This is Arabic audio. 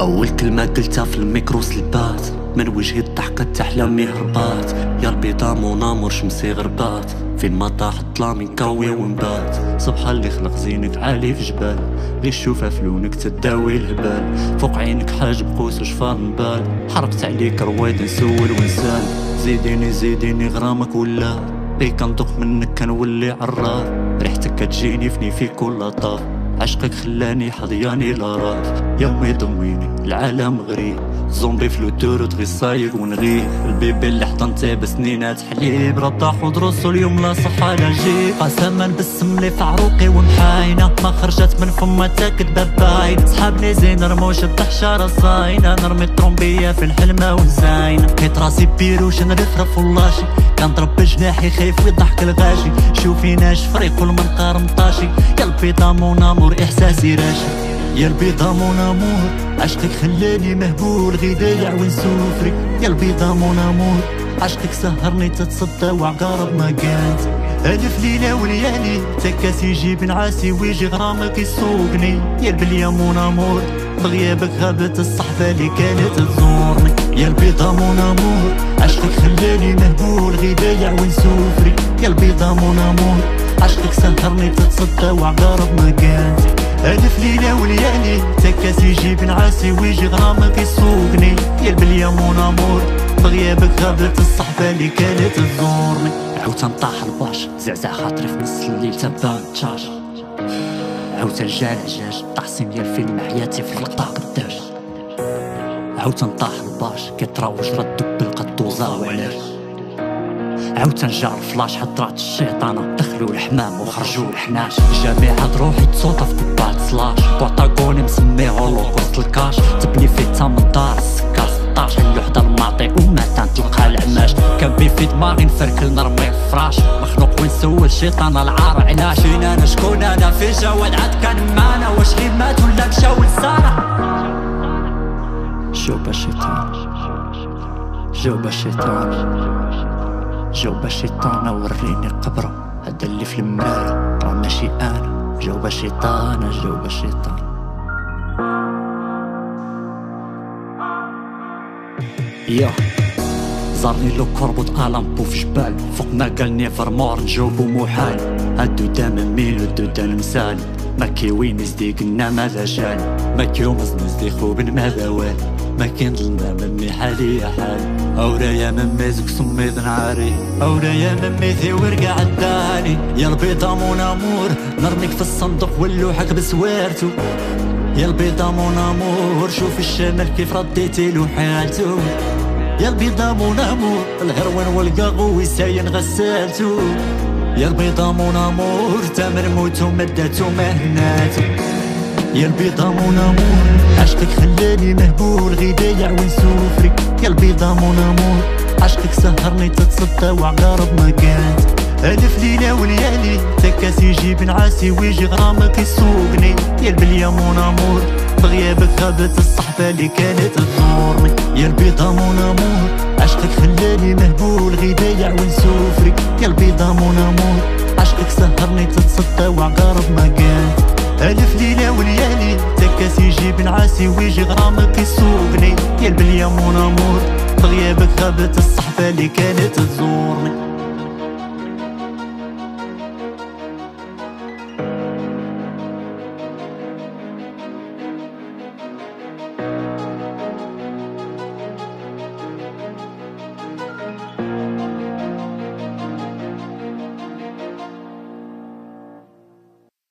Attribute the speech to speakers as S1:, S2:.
S1: أول كلمة قلتها في الميكرو سلبات من وجهي الضحكة أحلامي هربات يا البيضا مون امور شمسي غربات. فين ما طاح الظلام نكاوي ونبات سبحان اللي خلق زينك عالي في جبال. لي شوفها في لونك تداوي الهبال. فوق عينك حاجب قوس وشفار نبال حرقت عليك رويد نسول ونسال. زيديني زيديني غرامك ولا. لي كنطق منك كنولي عرار ريحتك كتجيني فني في كل طاف عشقك خلاني حضياني لاراف يمي ضميني العالم غريب. زومبي فلوتور وتغي صايق ونغي. البيبي اللي حضنته بسنينات حليب. رطاح ودروسو اليوم لا صح على جيب. قسما بالسم لي في عروقي ومحاينة. ما خرجت من فما كدبة باين صحابني زين رموش بحشارة صاينة. نرمي الطرومبية في الحلمة والزاينة كيت راسي بيروش نرفرف واللاشي كنضرب بجناحي خايف ويضحك الغاشي. شوفيناش فريق والمنقار مطاشي. يا البيضة مون امور إحساسي راشي. يا البيضة مون امور عشقك خلاني مهبول. غدايع ونسوفري يا البيضة مون امور عشقك سهرني تتصدى وعقارب ما كانت. ألف ليلة وليالي تكاس يجيب نعاسي ويجي غرامك يسوقني. يا البليا مون امور بغيابك غابت الصحبة اللي كانت تزورني. يا البيضة مون امور ما كانت ألف ليلة وليالي تكاس يجيب نعاسي ويجي غرامك يسوقني يا البليا مون أمور بغيابك غابت الصحبة اللي كانت تزورني. عاود تنطاح الباش زعزع خاطري في نص الليل تبان تشاش عاود ترجع العجاج طحسين ديال فيلم حياتي في اللقطة قداش. عاود تنطاح الباش كيتراوج ردو بالقدوزة وعلاش. عاود تنجار فلاش حضرات الشيطانة دخلوا الحمام وخرجوا الحناش. جامعة روحي تصوت في كبات سلاش بوطاغوني مسميه هولوكوست الكاش. تبني فيه تا من دار السكا 16 الوحدة المعطي وما تلقى العماش. كان بي في دماغي نفركل نرمي فراش. مخلوق وين سول شيطان العار علاش فين أنا شكون أنا في جواد عاد كان معانا. واش غير مات ولا مشاو لسارة جوب الشيطان. جوب الشيطان. جاوب الشيطان وريني قبره. هذا اللي في المراية راه ماشي أنا جاوب الشيطان جاوب الشيطان يا زارني لو كربط ألامبو في جبال. فوقنا قال نيفر مور نجاوبو محال. هادو دام ميل ودو دان مسالي ما كيوين زديقنا ماذا شان ما كيوم زنزديخو بن ماذا وال ما كاين ظلمة ممي حالي يا حال أورا يا ممي زك سميت نعاري أورا يا ممي ثي ورقع عداني. يا البيضة مون أمور نرميك في الصندوق واللوحك بسوارتو. يا البيضة مون أمور شوف الشمال كيف رديتي له حالتو. يا البيضة مون أمور الهروان والقاغو يساين غسالتو. يا البيضة مون أمور تامر موتو مداتو مهناتو. يا البيضة مون أمور عشقك خلاني مهبول غدايع ونسوفري يا البيضة مون أمور عشقك سهرني تتصدى وعقارب ما كانت. ألف ليلة وليالي تكاس يجيب نعاسي ويجي غرامك يسوقني. يا البليا مون أمور بغيابك غابت الصحبة اللي كانت تزورني يا البيضة مون أمور عشقك خلاني مهبول غدايع ونسوفري يا البيضة مون أمور عشقك سهرني تتصدى وعقارب ما كانت. العاسي ويجي غرامك يسوقني. يا البلية مون امور بغيابك غابت الصحفة اللي كانت تزورني.